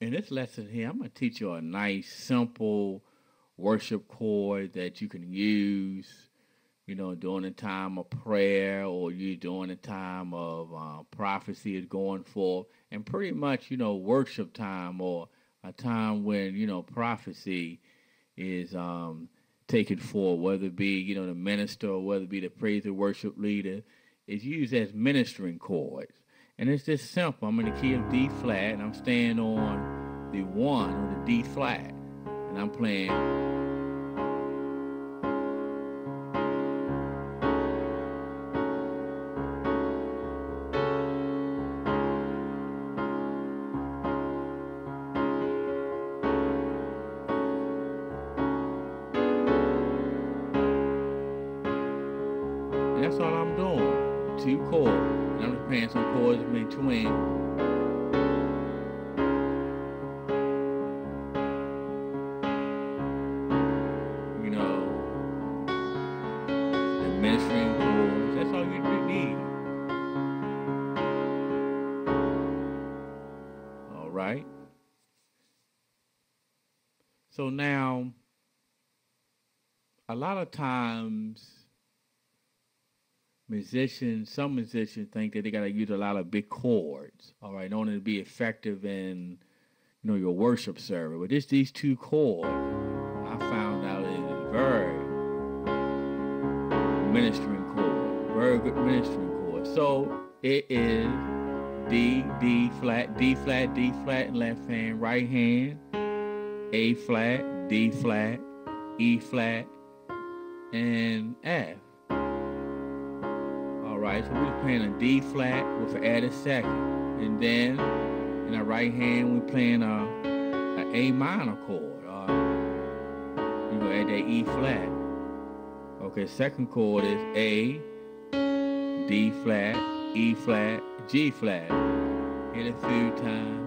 In this lesson here, I'm going to teach you a nice, simple worship chord that you can use, you know, during the time of prayer or you during the time of uh, prophecy is going forth, and pretty much, you know, worship time or a time when you know prophecy is um, taken forward, whether it be you know the minister or whether it be the praise and worship leader, is used as ministering chords. And it's just simple. I'm in the key of D flat, and I'm staying on the one or the D flat, and I'm playing that's all I'm doing. Two chords. And I'm just playing some chords in between. You know, the ministering chords. That's all you need. All right. So now, a lot of times, musicians, some musicians think that they got to use a lot of big chords, all right, in order to be effective in, you know, your worship service. But just these two chords, I found out is very ministering chord, very good ministering chord. So it is D, D flat, D flat, D flat in left hand, right hand, A flat, D flat, E flat, and F. Alright, so we're playing a D flat with an added second. And then in our right hand we're playing a, a A minor chord. Uh, you go add that E flat. Okay, second chord is A, D flat, E flat, G flat. Hit a few times.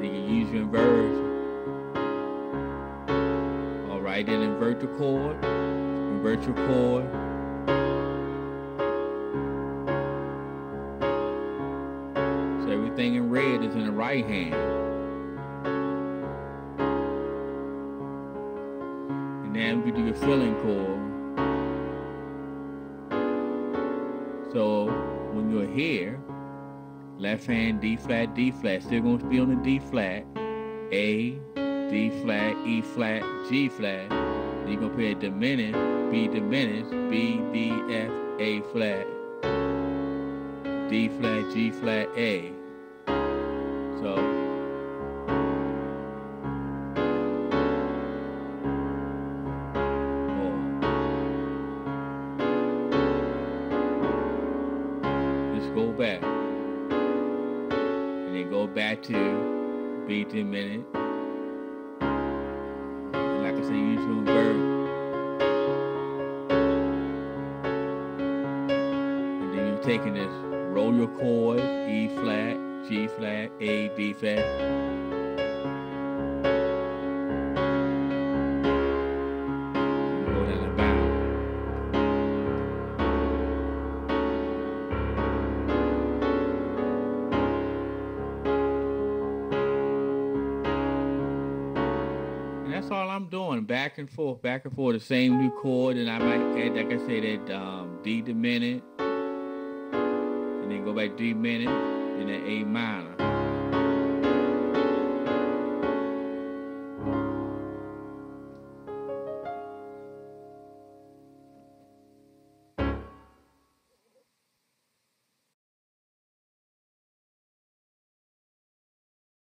Then you use your inversion. Alright, then invert the chord your chord. So everything in red is in the right hand. And then we do your filling chord. So when you're here, left hand D flat, D flat, still gonna be on the D flat, A, D flat, E flat, G flat. You're gonna play a diminished, B diminished, B, D, F, A flat, D flat, G flat, A. So just go back. And then go back to B diminished. Like I said, verb. Taking this, roll your chords, E flat, G flat, A, B flat. Go. And that's all I'm doing, back and forth, back and forth, the same new chord, and I might add, like I said, that um, D diminished, then go back D minute, and then A minor.